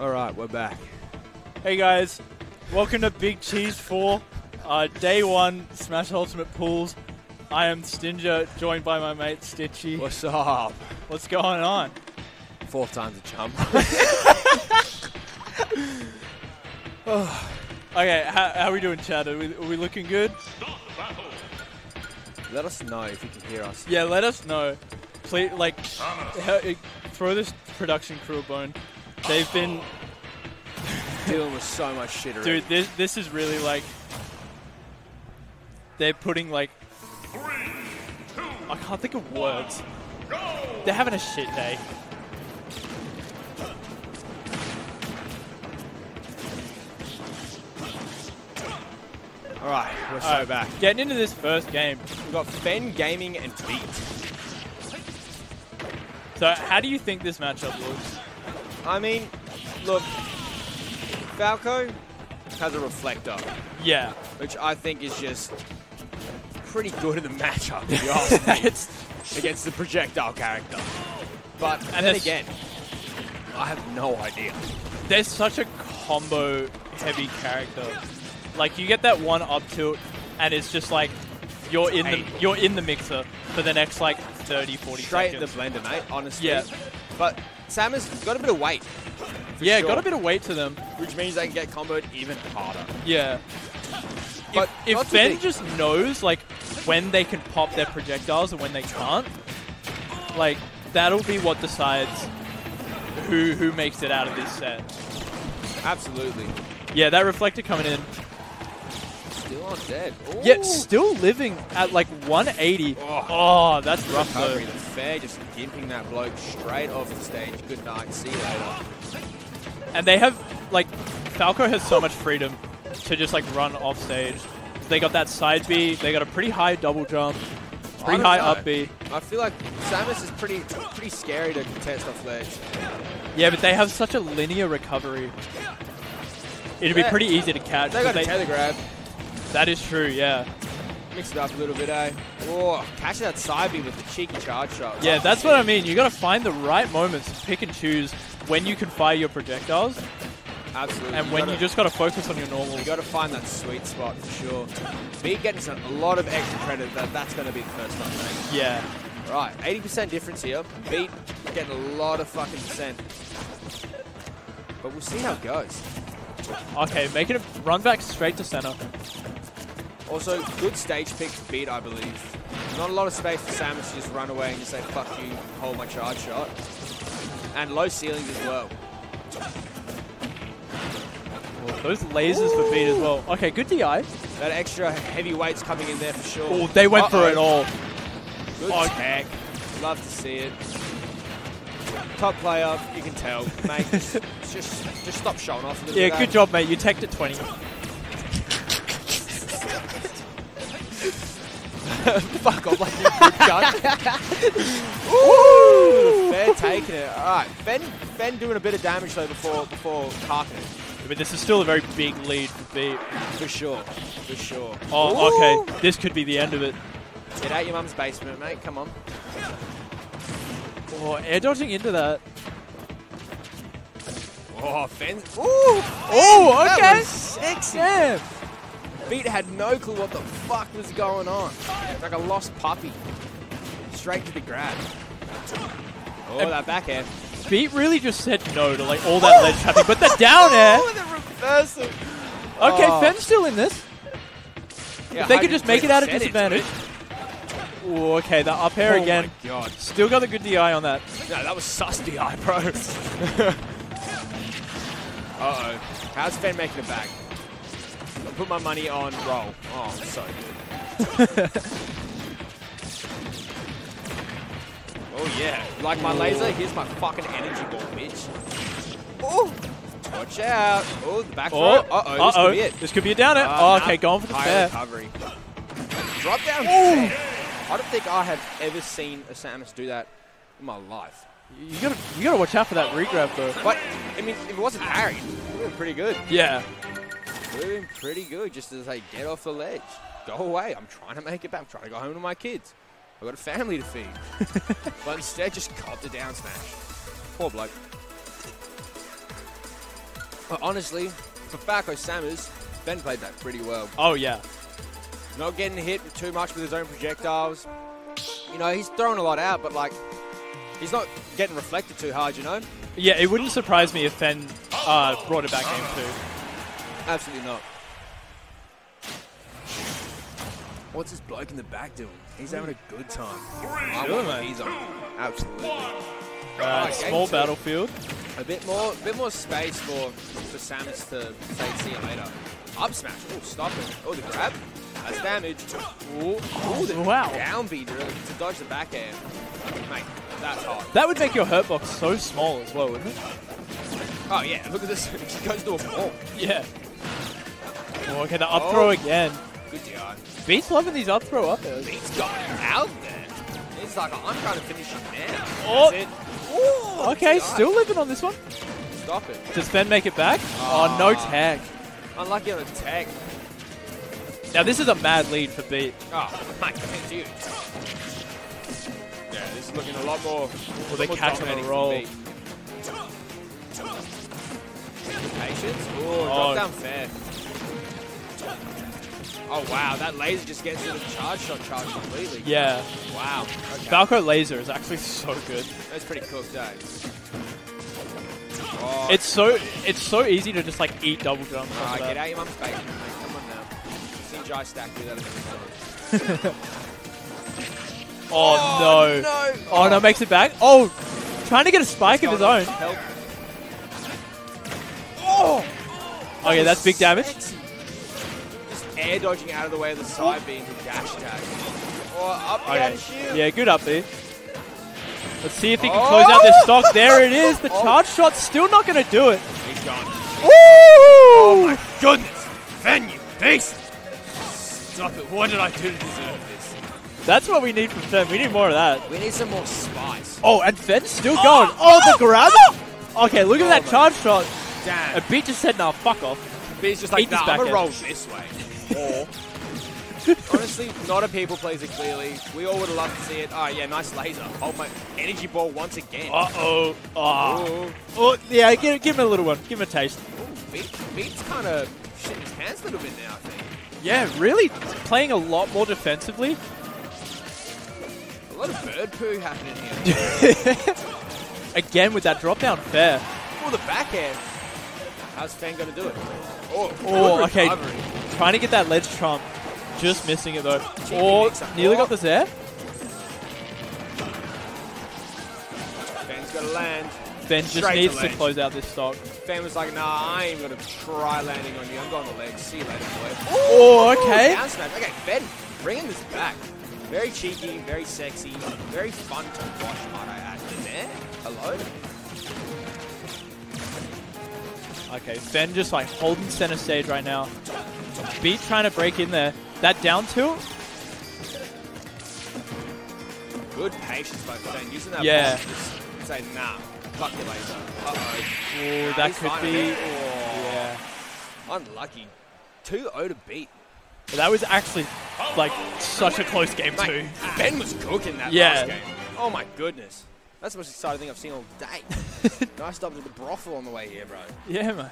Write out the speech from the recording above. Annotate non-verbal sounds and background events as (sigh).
All right, we're back. Hey guys, welcome to Big Cheese 4, uh, day one Smash Ultimate Pools. I am Stinger, joined by my mate Stitchy. What's up? What's going on? Fourth time's a jump. (laughs) (sighs) Okay, how, how are we doing, Chad? Are we, are we looking good? Let us know if you can hear us. Yeah, let us know. Please, like, he- throw this production crew a bone. They've been, Dealing with so much shit already. dude. This this is really like, they're putting like, I can't think of words. They're having a shit day. All right, we're so Alright, back. Getting into this first game. We've got Fen Gaming and Beet. So, how do you think this matchup looks? I mean, look, Falco has a reflector, Yeah, which I think is just pretty good in the matchup, (laughs) if you ask me, against the projectile character. But And then again, I have no idea. there's such a combo heavy character. Like you get that one up tilt, and it's just like you're in the you're in the mixer for the next like 30, 40 Straight seconds. the blender, mate, honestly. Yeah. But Samus got a bit of weight. yeah, sure, got a bit of weight to them. Which means they can get comboed even harder. Yeah. But if if Ben big. just knows like when they can pop their projectiles and when they can't, like that'll be what decides who who makes it out of this set. Absolutely. Yeah, that reflector coming in. Still on dead. Ooh. Yet still living at like 180. Oh. Oh, that's rough though. The fair just gimping that bloke straight off the stage. Good night. See you later. And they have like Falco has so much freedom to just like run off stage. They got that side B. They got a pretty high double jump, pretty high know. up B. I feel like Samus is pretty pretty scary to contest off ledge. Yeah, but they have such a linear recovery. It'd be pretty easy to catch. They got a tether grab. That is true. Yeah. Mix it up a little bit, eh? Oh, catch that side B with the cheeky charge shot. Yeah, that's what I mean. You got to find the right moments to pick and choose when you can fire your projectiles, Absolutely. and when gotta, you just got to focus on your normal. You got to find that sweet spot for sure. Beet getting some, a lot of extra credit. That that's going to be the first time. Mate. Yeah. Right, 80% difference here. Beet getting a lot of fucking percent. But we'll see how it goes. Okay, making a run back straight to center. Also, good stage pick for Beet, I believe. Not a lot of space for Samus to just run away and just say, fuck you, hold my charge shot. And low ceilings as well. Oh, those lasers for Beet as well. Okay, good DI. That extra heavy weight's coming in there for sure. Oh, they went for it all. Good Oh. tech. Love to see it. Top player, you can tell. Mate, just, (laughs) just, just stop showing off a little Yeah, good eh? job, mate. You teched at 20. (laughs) Fuck off like you good gun. (laughs) Ooh, fair taking it. All right, Ben, Ben doing a bit of damage though before before parking it. But this is still a very big lead for Beet. For sure, for sure. Oh, Ooh. okay. This could be the end of it. Get out your mum's basement, mate. Come on. Oh, air dodging into that. Oh, Ben. Ooh. Oh, that okay. was sexy. Damn. Beet had no clue what the fuck was going on. Like a lost puppy. Straight to the grab. Oh, And- that back air. Beet really just said no to like all that ledge trapping, but the down (laughs) oh, air. Oh, the reversal. Okay, Oh. Fen's still in this. Yeah, They could just make it out of disadvantage. Ooh, okay, the up air Oh again. my god. Still got the good DI on that. No, that was sus DI, bro. (laughs) Uh-oh. How's Fen making it back? Put my money on roll. Oh, so good. (laughs) oh, yeah. Like my laser? Here's my fucking energy ball, bitch. Oh! Watch out. Oh, the back Oh, throw. Uh-oh, this could be it. This could be a down air. Uh, oh, nah, okay, going for the high fair. recovery. Drop down. fair. I don't think I have ever seen a Samus do that in my life. You gotta, you gotta watch out for that regrab though. But, I mean, if it wasn't parried, it would have been pretty good. Yeah. Been pretty good just as say, get off the ledge. Go away. I'm trying to make it back. I'm trying to go home to my kids. I've got a family to feed. (laughs) but instead, just cut the down smash. Poor bloke. But honestly, for Falco Samus, Ben played that pretty well. Oh yeah. Not getting hit too much with his own projectiles. You know, he's throwing a lot out, but like, he's not getting reflected too hard, you know? Yeah, it wouldn't surprise me if Ben uh, brought it back game two. Absolutely not. What's this bloke in the back doing? He's having a good time. I what he's on. Absolutely. Uh, small battlefield. A bit more, a bit more space for for Samus to say see you later. Up smash. Oh, stop it. Oh, the grab. That's damage. Ooh, ooh, the Wow. down B really to dodge the back air. Mate, that's hot. That would make your hurt box so small as well, wouldn't it? Oh yeah, look at this. (laughs) It just goes to a ball. Yeah. Oh, okay, the up throw Oh. again. Good DI. Beets loving these up throw up airs. He's got it out there. It's like, I'm trying to finish it now. Oh. Ooh, Okay, still living on this one. Stop it. Does Ben make it back? Oh, no Ah. tag. Unlucky on the tag. Now this is a mad lead for Beet. Oh, mate, that's dude. Yeah, this is looking a lot more. Well, they catch on a roll. Patience. Ooh, Oh. drop down fair. Oh wow, that laser just gets rid of charge shot charge completely. Yeah. Wow. Okay. Falco Laser is actually so good. That's pretty cooked, eh? Oh, It's so it's so easy to just like eat double jumps. Ah, get out your mum's face, mate. Come on now. Seen Jai Stack do that a million times. Oh, no. no! Oh no, makes it back. Oh, trying to get a spike of his own. Help. Okay, that's big damage. Sexy. Air dodging out of the way of the side beam with dash tag. Or oh, up Okay. shield. Yeah, good up there. Let's see if he can Oh! close out this stock. There it is. The (laughs) Oh. charge shot's still not going to do it. He's gone. Woo! Oh goodness! Venue! Beast! Stop it. What did I do to deserve this? That's what we need from Fen. We need more of that. We need some more spice. Oh, and Fen's still oh! going. Oh, the grab. Okay, look at Oh, that my- charge shot. Damn. And Beet just said, nah, fuck off. Beast just like, nah, I'm gonna roll this way. Or, honestly, not a people pleaser, clearly. We all would have loved to see it. Oh, yeah, nice laser. Hold my energy ball once again. Uh-oh. Oh. Ooh. oh. Yeah, give, give him a little one. Give him a taste. Ooh, Beet, Beet's kind of shitting his pants a little bit now, I think. Yeah, really playing a lot more defensively. A lot of bird poo happening here. (laughs) Again with that drop down fair. oh, the back air. How's Fan going to do it? Oh, Oh, okay. recovery. Trying to get that ledge trump. Just missing it though. Oh, nearly got the there. Got to land. Ben just Straight needs to ledge. close out this stock. Fan was like, nah, I ain't going to try landing on you. I'm going to legs. See you later, boy. Oh, okay. Down smash. Okay, Ben, bringing this back. Very cheeky, very sexy, very fun to watch, might I add. There? Hello? Okay, Ben just like holding center stage right now. Beet trying to break in there. That down tilt? Good patience by Ben. Using that Yeah. just say, nah, fuck you later. Uh-oh. Oh, Nah, that could be. man. Oh, Yeah. Unlucky. 2-0 to Beet. That was actually like such a close game too. Ben was cooking that Yeah. last game. Oh my goodness. That's the most exciting thing I've seen all day. (laughs) nice stop to the brothel on the way here, bro. Yeah, mate.